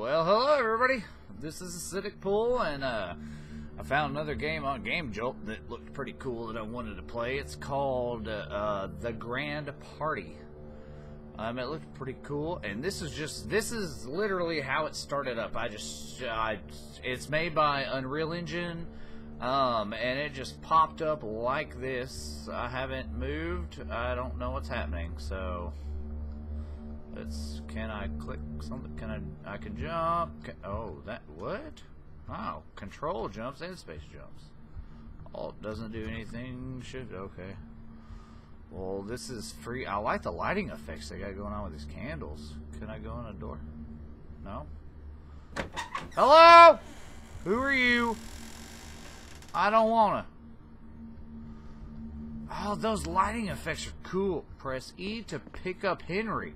Well, hello everybody. This is Acidic Pool, and uh, I found another game on Game Jolt that looked pretty cool that I wanted to play. It's called uh, The Grand Party. Um, it looked pretty cool, and this is just this is literally how it started up. I just I, it's made by Unreal Engine, um, and it just popped up like this. I haven't moved. I don't know what's happening, so. Let's. Can I click something? Can I? I can jump. Can, oh, that what? Wow, control jumps and space jumps. Alt doesn't do anything. Shift. Okay. Well, this is free. I like the lighting effects they got going on with these candles. Can I go in a door? No. Hello? Who are you? I don't wanna. Oh, those lighting effects are cool. Press E to pick up Henry.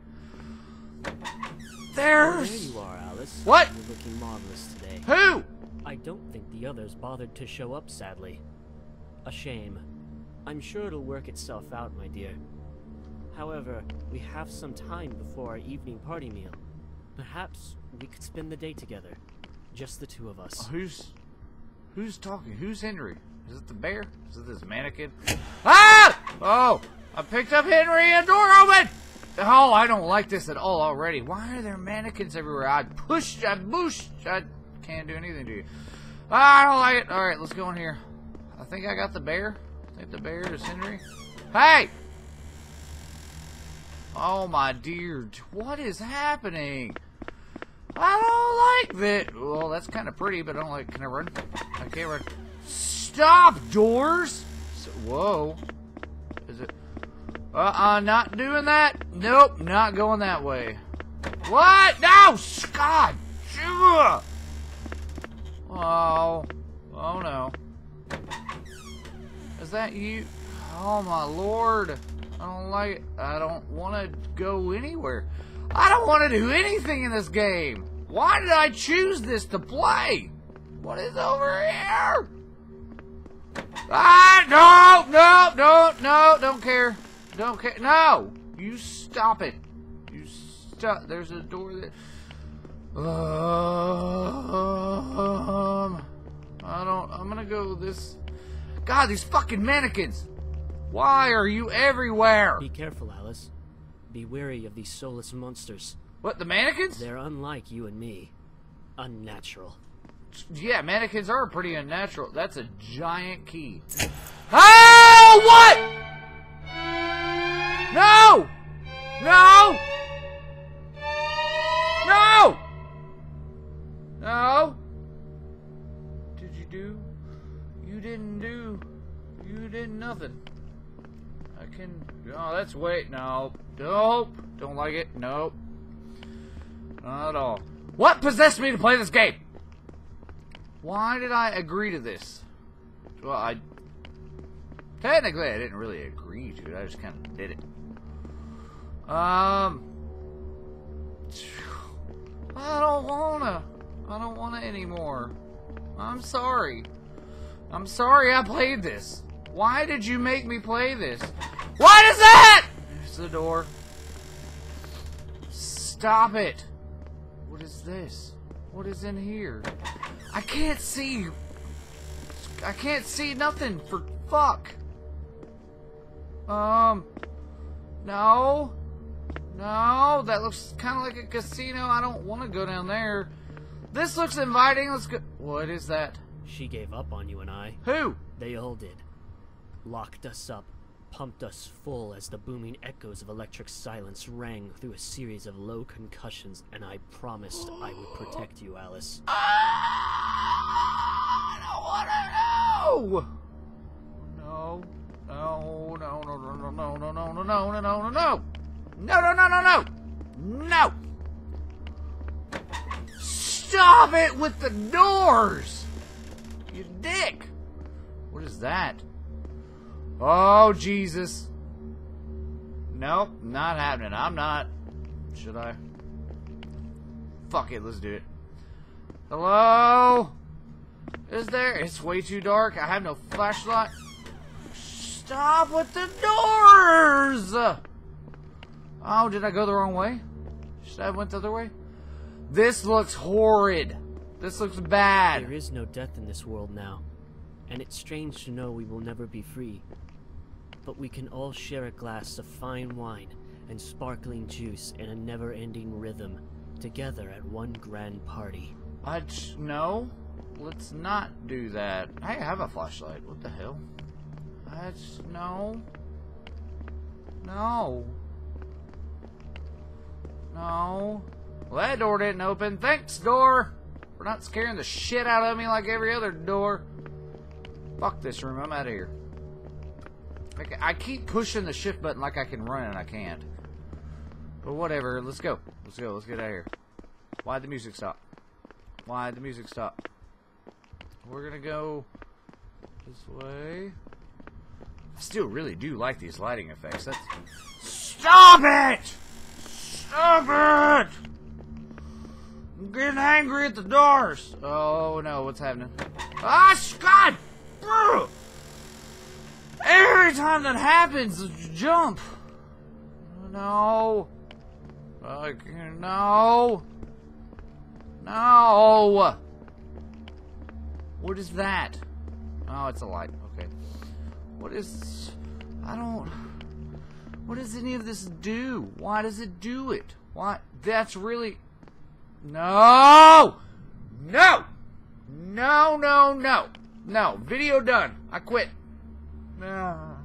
There's. There you are, Alice. What? You're looking marvelous today. Who? I don't think the others bothered to show up, sadly. A shame. I'm sure it'll work itself out, my dear. However, we have some time before our evening party meal. Perhaps we could spend the day together. Just the two of us. Who's. Who's talking? Who's Henry? Is it the bear? Is it this mannequin? Ah! Oh! I picked up Henry and door open! Oh, I don't like this at all already. Why are there mannequins everywhere? I pushed, I pushed, I can't do anything to you. I don't like it. Alright, let's go in here. I think I got the bear. I think the bear is Henry. Hey! Oh my dear, what is happening? I don't like that. Well, that's kind of pretty, but I don't like. Can I run? I can't run. Stop, doors! So, whoa. Uh-uh, not doing that. Nope, not going that way. What? No! God! Ugh. Oh. Oh no. Is that you? Oh my lord. I don't like it. I don't want to go anywhere. I don't want to do anything in this game. Why did I choose this to play? What is over here? Ah, no, no, no, no, don't care. Don't care. No! You stop it. You stop. There's a door that... Um, I don't... I'm gonna go this... God, these fucking mannequins! Why are you everywhere? Be careful, Alice. Be wary of these soulless monsters. What, the mannequins? They're unlike you and me. Unnatural. Yeah, mannequins are pretty unnatural. That's a giant key. Oh, what? No! No! No! No! Did you do? You didn't do. You did nothing. I can. Oh, that's wait. No. Nope. Don't like it. Nope. Not at all. What possessed me to play this game? Why did I agree to this? Well, I. Technically, I didn't really agree to it. I just kind of did it. Um. I don't wanna. I don't wanna anymore. I'm sorry. I'm sorry I played this. Why did you make me play this? What is that? There's the door. Stop it. What is this? What is in here? I can't see. I can't see nothing for fuck. Um. No. No, that looks kind of like a casino. I don't want to go down there. This looks inviting. Let's go. What is that? She gave up on you and I. Who? They all did. Locked us up, pumped us full as the booming echoes of electric silence rang through a series of low concussions, and I promised I would protect you, Alice. I don't want to know. No. No. No. No. No. No. No. No. No. No. No. No. No. No. No, no, no, no, no! No! Stop it with the doors! You dick! What is that? Oh, Jesus. Nope, not happening. I'm not. Should I? Fuck it, let's do it. Hello? Is there? It's way too dark. I have no flashlight. Stop with the doors! Oh, did I go the wrong way? Should I have went the other way? This looks horrid. This looks bad. There is no death in this world now, and it's strange to know we will never be free. But we can all share a glass of fine wine and sparkling juice in a never-ending rhythm, together at one grand party. J- no. Let's not do that. I have a flashlight. What the hell? I no. No. No. Well, that door didn't open. Thanks, door. For not scaring the shit out of me like every other door. Fuck this room. I'm out of here. I, I keep pushing the shift button like I can run and I can't. But whatever. Let's go. Let's go. Let's get out of here. Why'd the music stop? Why'd the music stop? We're gonna go this way. I still really do like these lighting effects. That's Stop it! Stop it! I'm getting angry at the doors. Oh no, what's happening? Ah, God! Ugh! Every time that happens, jump. No. Fuck, no. No. What is that? Oh, it's a light. Okay. What is... I don't... What does any of this do? Why does it do it? Why? That's really... No! No! No, no, no. No. Video done. I quit. No.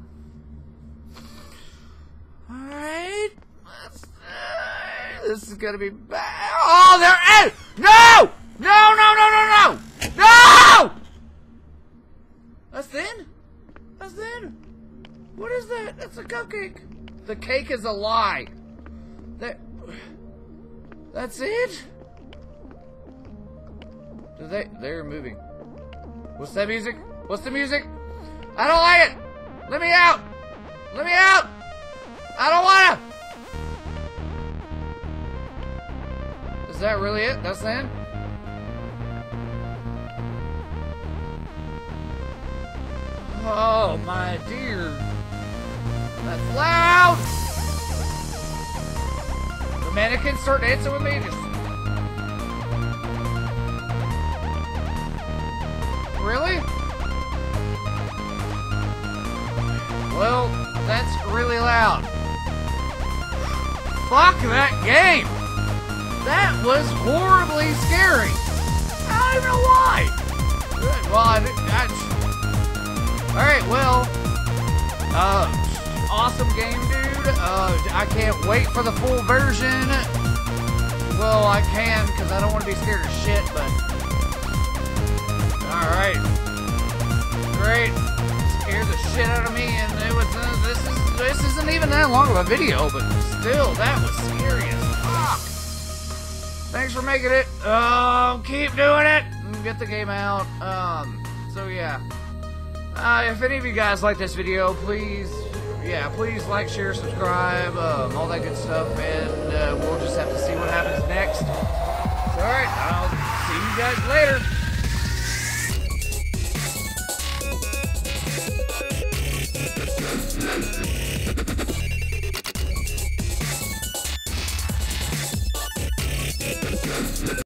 Alright. Uh, This is gonna be bad. Oh, there is! No! No, no, no, no, no! No! That's thin? That's thin? What is that? That's a cupcake. The cake is a lie. That. That's it? Do they. They're moving. What's that music? What's the music? I don't like it! Let me out! Let me out! I don't wanna! Is that really it? That's the end? Oh my dear. The start dancing with me. Just... Really? Well, that's really loud. Fuck that game! That was horribly scary. I don't even know why. Well, I, I, Alright, well, uh, awesome game, dude. Uh, I can't wait for the full version. Well, I can, because I don't want to be scared of shit, but... Alright. Great. Scared the shit out of me, and it was, uh, this is, this isn't even that long of a video, but still, that was scary as fuck. Thanks for making it. Um, keep doing it. Get the game out. Um, so yeah. Uh, if any of you guys like this video, please, yeah, please like, share, subscribe, um, all that good stuff, and uh, we'll just have to see what happens next. Alright, I'll see you guys later.